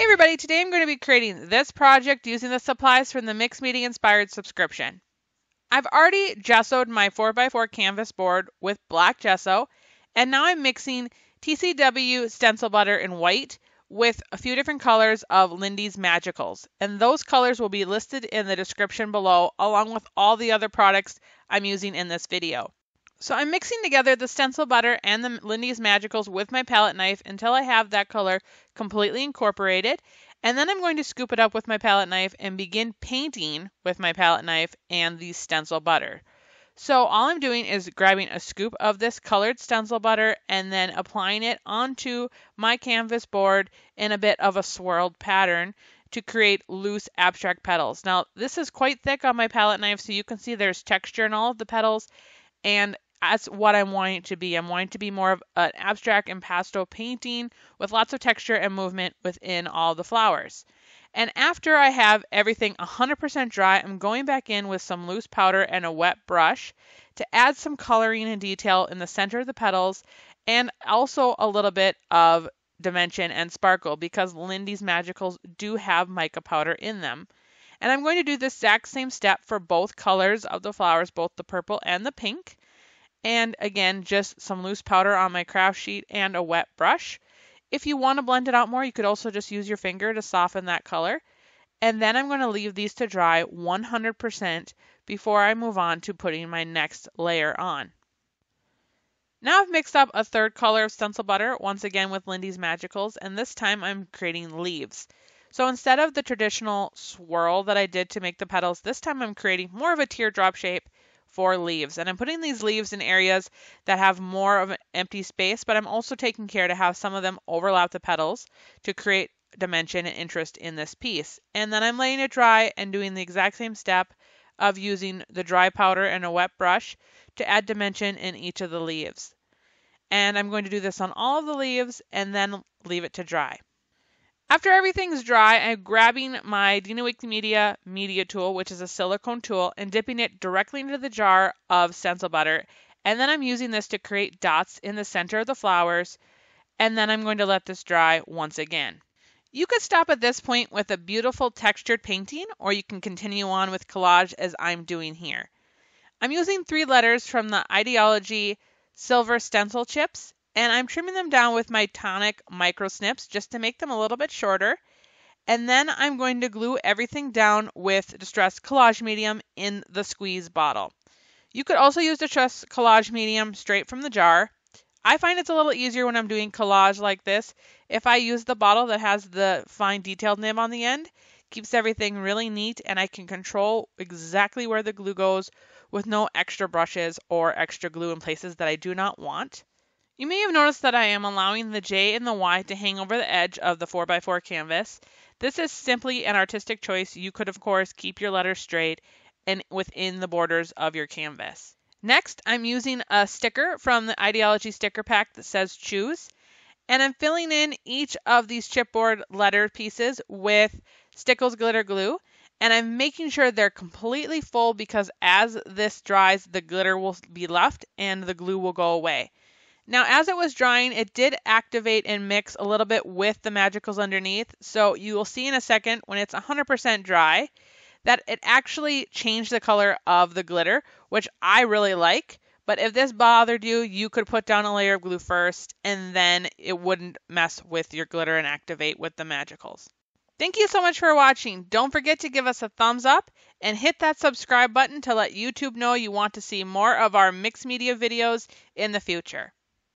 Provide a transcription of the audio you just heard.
Hey everybody, today I'm going to be creating this project using the supplies from the Mixed Media Inspired subscription. I've already gessoed my 4x4 canvas board with black gesso, and now I'm mixing TCW stencil butter in white with a few different colors of Lindy's Magicals, and those colors will be listed in the description below along with all the other products I'm using in this video. So I'm mixing together the stencil butter and the Lindy's Magicals with my palette knife until I have that color completely incorporated. And then I'm going to scoop it up with my palette knife and begin painting with my palette knife and the stencil butter. So all I'm doing is grabbing a scoop of this colored stencil butter and then applying it onto my canvas board in a bit of a swirled pattern to create loose abstract petals. Now this is quite thick on my palette knife so you can see there's texture in all of the petals and that's what I'm wanting it to be. I'm wanting to be more of an abstract impasto painting with lots of texture and movement within all the flowers. And after I have everything 100% dry, I'm going back in with some loose powder and a wet brush to add some coloring and detail in the center of the petals and also a little bit of dimension and sparkle because Lindy's Magicals do have mica powder in them. And I'm going to do the exact same step for both colors of the flowers, both the purple and the pink. And again, just some loose powder on my craft sheet and a wet brush. If you want to blend it out more, you could also just use your finger to soften that color. And then I'm going to leave these to dry 100% before I move on to putting my next layer on. Now I've mixed up a third color of stencil butter, once again with Lindy's Magicals, and this time I'm creating leaves. So instead of the traditional swirl that I did to make the petals, this time I'm creating more of a teardrop shape for leaves. And I'm putting these leaves in areas that have more of an empty space, but I'm also taking care to have some of them overlap the petals to create dimension and interest in this piece. And then I'm laying it dry and doing the exact same step of using the dry powder and a wet brush to add dimension in each of the leaves. And I'm going to do this on all of the leaves and then leave it to dry. After everything's dry, I'm grabbing my Dina Wakley Media media tool, which is a silicone tool, and dipping it directly into the jar of stencil butter. And then I'm using this to create dots in the center of the flowers. And then I'm going to let this dry once again. You could stop at this point with a beautiful textured painting, or you can continue on with collage as I'm doing here. I'm using three letters from the Idea-ology Silver Stencil Chips, and I'm trimming them down with my tonic micro snips just to make them a little bit shorter. And then I'm going to glue everything down with Distress Collage Medium in the squeeze bottle. You could also use Distress Collage Medium straight from the jar. I find it's a little easier when I'm doing collage like this if I use the bottle that has the fine detailed nib on the end. Keeps everything really neat and I can control exactly where the glue goes with no extra brushes or extra glue in places that I do not want. You may have noticed that I am allowing the J and the Y to hang over the edge of the 4x4 canvas. This is simply an artistic choice. You could, of course, keep your letters straight and within the borders of your canvas. Next, I'm using a sticker from the Idea-ology sticker pack that says choose. And I'm filling in each of these chipboard letter pieces with Stickles glitter glue. And I'm making sure they're completely full because as this dries, the glitter will be left and the glue will go away. Now, as it was drying, it did activate and mix a little bit with the magicals underneath. So you will see in a second when it's 100% dry that it actually changed the color of the glitter, which I really like. But if this bothered you, you could put down a layer of glue first and then it wouldn't mess with your glitter and activate with the magicals. Thank you so much for watching. Don't forget to give us a thumbs up and hit that subscribe button to let YouTube know you want to see more of our mixed media videos in the future.